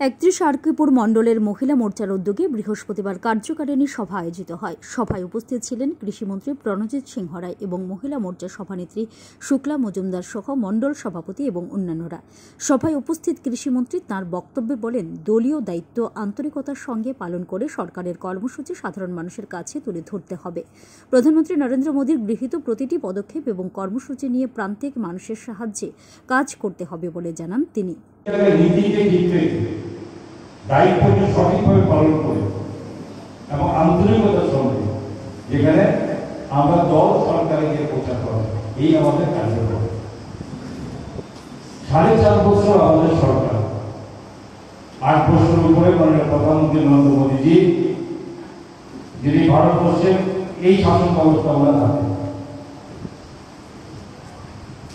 একত্রিশ আরকিপুর মণ্ডলের মহিলা মোর্চার উদ্যোগে বৃহস্পতিবার কার্যকারিণী সভা আয়োজিত হয়। সভায় উপস্থিত ছিলেন কৃষিমন্ত্রী প্রণজিৎ সিংহ রায় এবং মহিলা মোর্চার সভানেত্রী শুক্লা মজুমদার সহ মণ্ডল সভাপতি এবং অন্যান্যরা। সভায় উপস্থিত কৃষিমন্ত্রী তাঁর বক্তব্যে বলেন, দলীয় দায়িত্ব আন্তরিকতার সঙ্গে পালন করে সরকারের কর্মসূচি সাধারণ মানুষের কাছে তুলে ধরতে হবে। প্রধানমন্ত্রী নরেন্দ্র মোদীর গৃহীত প্রতিটি পদক্ষেপ এবং কর্মসূচি নিয়ে প্রান্তিক মানুষের সাহায্যে কাজ করতে হবে বলে জানান তিনি। নীতিকে ঠিক রেখে দায়িত্বকে সঠিকভাবে পালন করে এবং আন্তরিকতার সঙ্গে, যেখানে আমরা দল সরকারে গিয়ে প্রচার করা এই আমাদের কার্যক্রম। সাড়ে চার বছর আমাদের সরকার। আট বছর উপরে মাননীয় প্রধানমন্ত্রী নরেন্দ্র মোদীজি, যিনি ভারতবর্ষের এই শাসন ব্যবস্থা আমরা থাকেন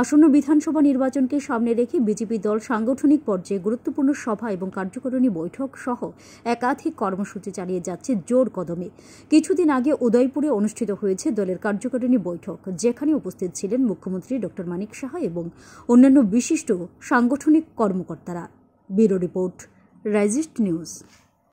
আসন্ন বিধানসভা নির্বাচনকে সামনে রেখে বিজেপি দল সাংগঠনিক পর্যায়ে গুরুত্বপূর্ণ সভা এবং কার্যকরণী বৈঠক সহ একাধিক কর্মসূচি চালিয়ে যাচ্ছে জোর কদমে। কিছুদিন আগে উদয়পুরে অনুষ্ঠিত হয়েছে দলের কার্যকরণী বৈঠক, যেখানে উপস্থিত ছিলেন মুখ্যমন্ত্রী ড মানিক সাহা এবং অন্যান্য বিশিষ্ট সাংগঠনিক কর্মকর্তারা। ব্যুরো রিপোর্ট, রাইজিস্ট নিউজ।